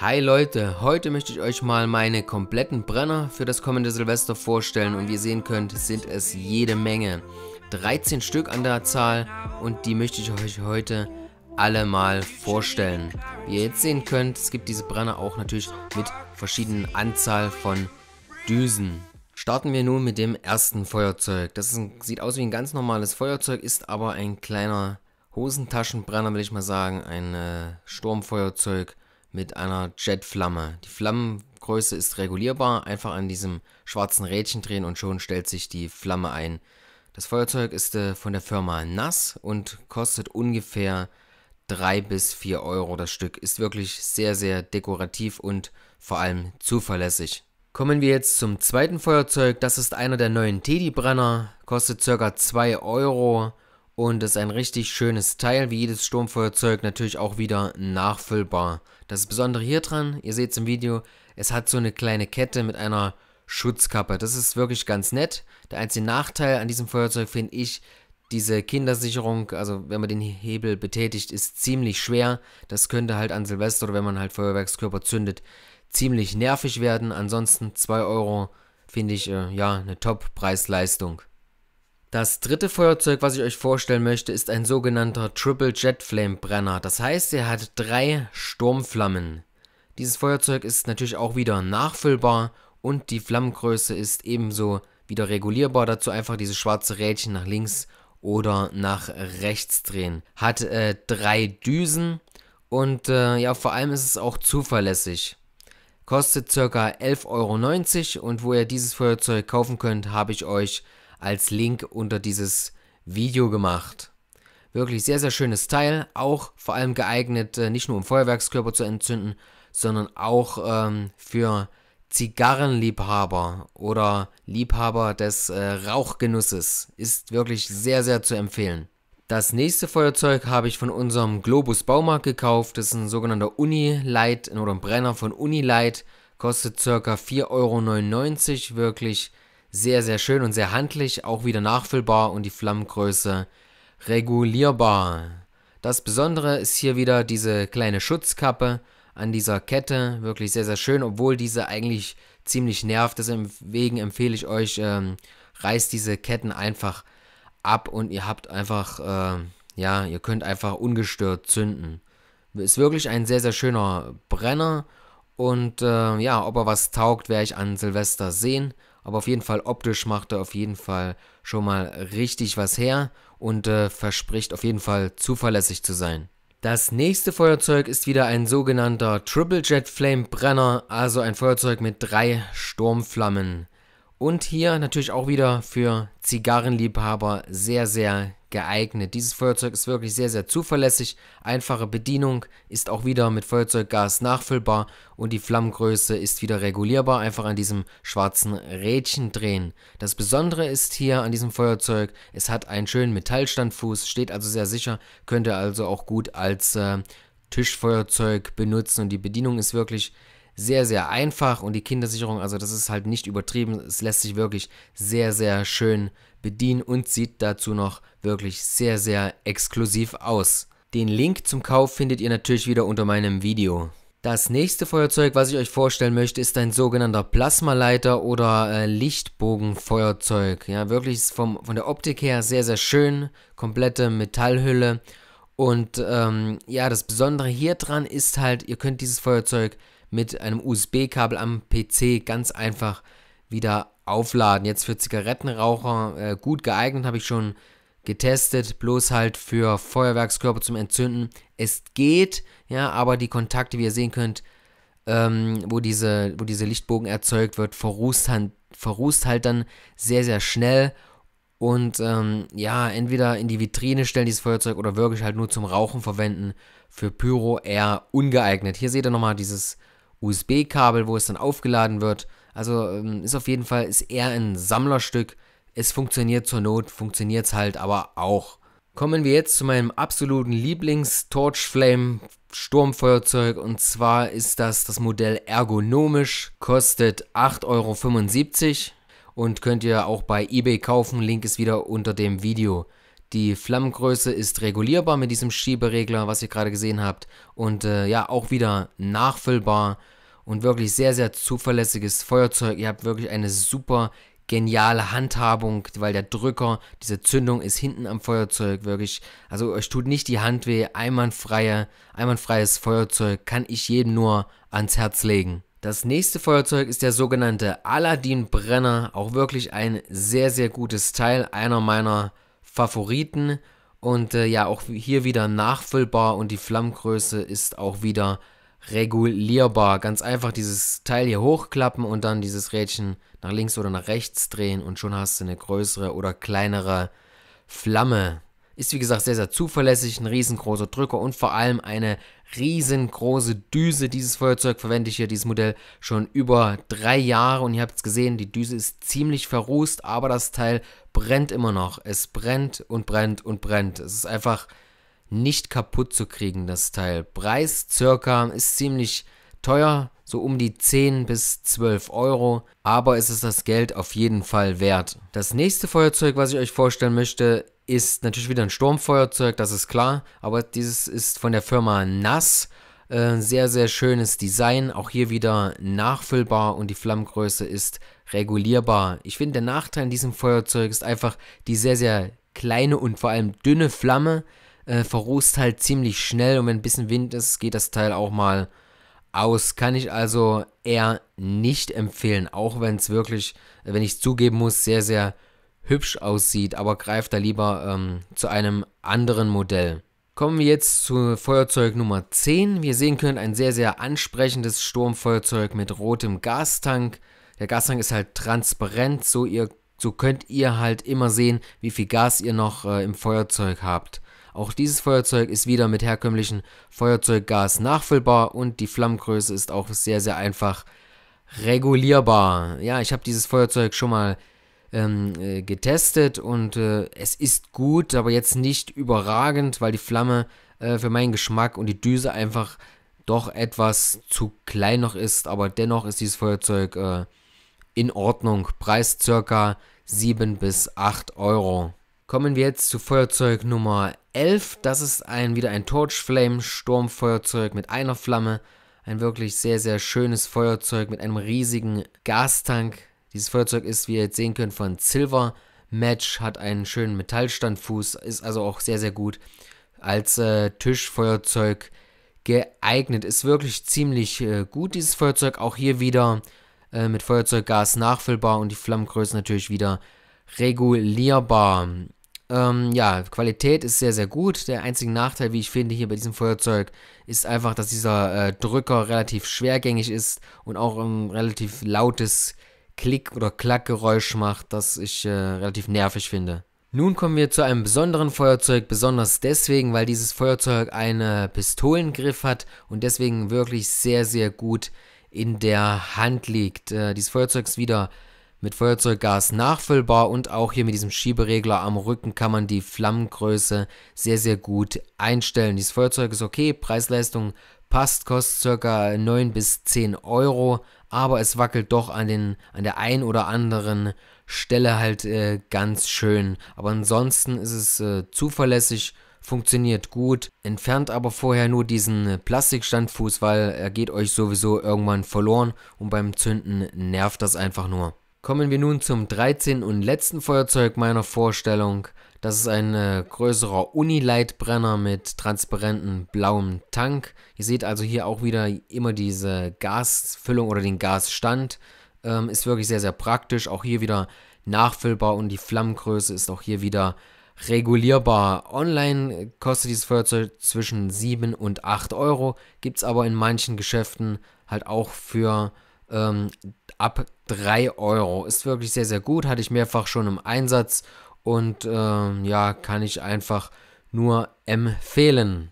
Hi Leute, heute möchte ich euch mal meine kompletten Brenner für das kommende Silvester vorstellen und wie ihr sehen könnt, sind es jede Menge. 13 Stück an der Zahl und die möchte ich euch heute alle mal vorstellen. Wie ihr jetzt sehen könnt, es gibt diese Brenner auch natürlich mit verschiedenen Anzahl von Düsen. Starten wir nun mit dem ersten Feuerzeug. Das ein, sieht aus wie ein ganz normales Feuerzeug, ist aber ein kleiner Hosentaschenbrenner, will ich mal sagen. Ein äh, Sturmfeuerzeug mit einer Jetflamme. Die Flammengröße ist regulierbar, einfach an diesem schwarzen Rädchen drehen und schon stellt sich die Flamme ein. Das Feuerzeug ist äh, von der Firma Nass und kostet ungefähr 3 bis 4 Euro das Stück. Ist wirklich sehr, sehr dekorativ und vor allem zuverlässig. Kommen wir jetzt zum zweiten Feuerzeug. Das ist einer der neuen Teddy-Brenner. Kostet ca. 2 Euro und ist ein richtig schönes Teil, wie jedes Sturmfeuerzeug, natürlich auch wieder nachfüllbar. Das Besondere hier dran, ihr seht es im Video, es hat so eine kleine Kette mit einer Schutzkappe. Das ist wirklich ganz nett. Der einzige Nachteil an diesem Feuerzeug finde ich, diese Kindersicherung, also wenn man den Hebel betätigt, ist ziemlich schwer. Das könnte halt an Silvester oder wenn man halt Feuerwerkskörper zündet, ziemlich nervig werden. Ansonsten 2 Euro finde ich, äh, ja, eine Top-Preis-Leistung. Das dritte Feuerzeug, was ich euch vorstellen möchte, ist ein sogenannter Triple Jet Flame Brenner. Das heißt, er hat drei Sturmflammen. Dieses Feuerzeug ist natürlich auch wieder nachfüllbar und die Flammengröße ist ebenso wieder regulierbar. Dazu einfach diese schwarze Rädchen nach links oder nach rechts drehen. Hat äh, drei Düsen und äh, ja, vor allem ist es auch zuverlässig. Kostet ca. 11,90 Euro und wo ihr dieses Feuerzeug kaufen könnt, habe ich euch als Link unter dieses Video gemacht. Wirklich sehr, sehr schönes Teil, auch vor allem geeignet, äh, nicht nur um Feuerwerkskörper zu entzünden, sondern auch ähm, für Zigarrenliebhaber oder Liebhaber des äh, Rauchgenusses. Ist wirklich sehr, sehr zu empfehlen. Das nächste Feuerzeug habe ich von unserem Globus Baumarkt gekauft. Das ist ein sogenannter Unilight oder ein Brenner von Unilight. Kostet ca. 4,99 Euro. Wirklich sehr, sehr schön und sehr handlich, auch wieder nachfüllbar und die Flammengröße regulierbar. Das Besondere ist hier wieder diese kleine Schutzkappe an dieser Kette, wirklich sehr, sehr schön, obwohl diese eigentlich ziemlich nervt. Deswegen empfehle ich euch, ähm, reißt diese Ketten einfach ab und ihr habt einfach, äh, ja, ihr könnt einfach ungestört zünden. Ist wirklich ein sehr, sehr schöner Brenner und äh, ja, ob er was taugt, werde ich an Silvester sehen. Aber auf jeden Fall optisch macht er auf jeden Fall schon mal richtig was her und äh, verspricht auf jeden Fall zuverlässig zu sein. Das nächste Feuerzeug ist wieder ein sogenannter Triple Jet Flame Brenner, also ein Feuerzeug mit drei Sturmflammen. Und hier natürlich auch wieder für Zigarrenliebhaber sehr, sehr geeignet. Dieses Feuerzeug ist wirklich sehr, sehr zuverlässig. Einfache Bedienung ist auch wieder mit Feuerzeuggas nachfüllbar und die Flammengröße ist wieder regulierbar. Einfach an diesem schwarzen Rädchen drehen. Das Besondere ist hier an diesem Feuerzeug, es hat einen schönen Metallstandfuß, steht also sehr sicher, könnte also auch gut als äh, Tischfeuerzeug benutzen und die Bedienung ist wirklich sehr, sehr einfach und die Kindersicherung, also das ist halt nicht übertrieben, es lässt sich wirklich sehr, sehr schön bedienen und sieht dazu noch wirklich sehr, sehr exklusiv aus. Den Link zum Kauf findet ihr natürlich wieder unter meinem Video. Das nächste Feuerzeug, was ich euch vorstellen möchte, ist ein sogenannter Plasmaleiter oder äh, Lichtbogenfeuerzeug. Ja, wirklich vom, von der Optik her sehr, sehr schön. Komplette Metallhülle. Und ähm, ja, das Besondere hier dran ist halt, ihr könnt dieses Feuerzeug mit einem USB-Kabel am PC ganz einfach wieder aufladen. Jetzt für Zigarettenraucher äh, gut geeignet, habe ich schon getestet, bloß halt für Feuerwerkskörper zum Entzünden. Es geht, ja, aber die Kontakte, wie ihr sehen könnt, ähm, wo, diese, wo diese Lichtbogen erzeugt wird, verrußt, halt, verrußt halt dann sehr, sehr schnell. Und ähm, ja, entweder in die Vitrine stellen dieses Feuerzeug oder wirklich halt nur zum Rauchen verwenden. Für Pyro eher ungeeignet. Hier seht ihr nochmal dieses USB-Kabel, wo es dann aufgeladen wird. Also ähm, ist auf jeden Fall, ist eher ein Sammlerstück. Es funktioniert zur Not, funktioniert es halt aber auch. Kommen wir jetzt zu meinem absoluten Lieblings-Torchflame Sturmfeuerzeug und zwar ist das das Modell ergonomisch, kostet 8,75 Euro und könnt ihr auch bei eBay kaufen. Link ist wieder unter dem Video. Die Flammengröße ist regulierbar mit diesem Schieberegler, was ihr gerade gesehen habt. Und äh, ja, auch wieder nachfüllbar und wirklich sehr, sehr zuverlässiges Feuerzeug. Ihr habt wirklich eine super geniale Handhabung, weil der Drücker, diese Zündung ist hinten am Feuerzeug wirklich, also euch tut nicht die Hand weh, einwandfreie, einwandfreies Feuerzeug kann ich jedem nur ans Herz legen. Das nächste Feuerzeug ist der sogenannte Aladdin Brenner, auch wirklich ein sehr, sehr gutes Teil, einer meiner Favoriten und äh, ja, auch hier wieder nachfüllbar und die Flammgröße ist auch wieder regulierbar. Ganz einfach dieses Teil hier hochklappen und dann dieses Rädchen nach links oder nach rechts drehen und schon hast du eine größere oder kleinere Flamme. Ist wie gesagt sehr, sehr zuverlässig, ein riesengroßer Drücker und vor allem eine riesengroße Düse. Dieses Feuerzeug verwende ich hier, dieses Modell, schon über drei Jahre und ihr habt es gesehen, die Düse ist ziemlich verrußt, aber das Teil brennt immer noch. Es brennt und brennt und brennt. Es ist einfach nicht kaputt zu kriegen, das Teil. Preis circa ist ziemlich teuer, so um die 10 bis 12 Euro, aber es ist das Geld auf jeden Fall wert. Das nächste Feuerzeug, was ich euch vorstellen möchte, ist natürlich wieder ein Sturmfeuerzeug, das ist klar, aber dieses ist von der Firma NAS. Äh, sehr, sehr schönes Design, auch hier wieder nachfüllbar und die Flammengröße ist regulierbar. Ich finde, der Nachteil in diesem Feuerzeug ist einfach die sehr, sehr kleine und vor allem dünne Flamme äh, verrußt halt ziemlich schnell und wenn ein bisschen Wind ist, geht das Teil auch mal aus. Kann ich also eher nicht empfehlen, auch wenn es wirklich, wenn ich zugeben muss, sehr, sehr hübsch aussieht, aber greift da lieber ähm, zu einem anderen Modell. Kommen wir jetzt zu Feuerzeug Nummer 10. Wie ihr sehen könnt, ein sehr, sehr ansprechendes Sturmfeuerzeug mit rotem Gastank. Der Gastank ist halt transparent, so, ihr, so könnt ihr halt immer sehen, wie viel Gas ihr noch äh, im Feuerzeug habt. Auch dieses Feuerzeug ist wieder mit herkömmlichen Feuerzeuggas nachfüllbar und die Flammengröße ist auch sehr, sehr einfach regulierbar. Ja, ich habe dieses Feuerzeug schon mal ähm, äh, getestet und äh, es ist gut, aber jetzt nicht überragend, weil die Flamme äh, für meinen Geschmack und die Düse einfach doch etwas zu klein noch ist, aber dennoch ist dieses Feuerzeug äh, in Ordnung. Preis circa 7 bis 8 Euro. Kommen wir jetzt zu Feuerzeug Nummer 11. Das ist ein, wieder ein Torch Flame Sturmfeuerzeug mit einer Flamme. Ein wirklich sehr, sehr schönes Feuerzeug mit einem riesigen Gastank. Dieses Feuerzeug ist, wie ihr jetzt sehen könnt, von Silver Match, hat einen schönen Metallstandfuß, ist also auch sehr, sehr gut als äh, Tischfeuerzeug geeignet. Ist wirklich ziemlich äh, gut, dieses Feuerzeug. Auch hier wieder äh, mit Feuerzeuggas nachfüllbar und die Flammengröße natürlich wieder regulierbar. Ähm, ja, Qualität ist sehr, sehr gut. Der einzige Nachteil, wie ich finde, hier bei diesem Feuerzeug ist einfach, dass dieser äh, Drücker relativ schwergängig ist und auch ein relativ lautes Klick- oder Klackgeräusch macht, das ich äh, relativ nervig finde. Nun kommen wir zu einem besonderen Feuerzeug, besonders deswegen, weil dieses Feuerzeug einen Pistolengriff hat und deswegen wirklich sehr, sehr gut in der Hand liegt. Äh, dieses Feuerzeug ist wieder mit Feuerzeuggas nachfüllbar und auch hier mit diesem Schieberegler am Rücken kann man die Flammengröße sehr, sehr gut einstellen. Dieses Feuerzeug ist okay, Preis-Leistung passt, kostet ca. 9 bis 10 Euro, aber es wackelt doch an, den, an der einen oder anderen Stelle halt äh, ganz schön. Aber ansonsten ist es äh, zuverlässig, funktioniert gut, entfernt aber vorher nur diesen Plastikstandfuß, weil er geht euch sowieso irgendwann verloren und beim Zünden nervt das einfach nur. Kommen wir nun zum 13. und letzten Feuerzeug meiner Vorstellung. Das ist ein äh, größerer Unileitbrenner mit transparentem blauem Tank. Ihr seht also hier auch wieder immer diese Gasfüllung oder den Gasstand. Ähm, ist wirklich sehr, sehr praktisch. Auch hier wieder nachfüllbar und die Flammengröße ist auch hier wieder regulierbar. Online kostet dieses Feuerzeug zwischen 7 und 8 Euro. Gibt es aber in manchen Geschäften halt auch für ähm, ab 3 Euro. Ist wirklich sehr, sehr gut. Hatte ich mehrfach schon im Einsatz und ähm, ja, kann ich einfach nur empfehlen.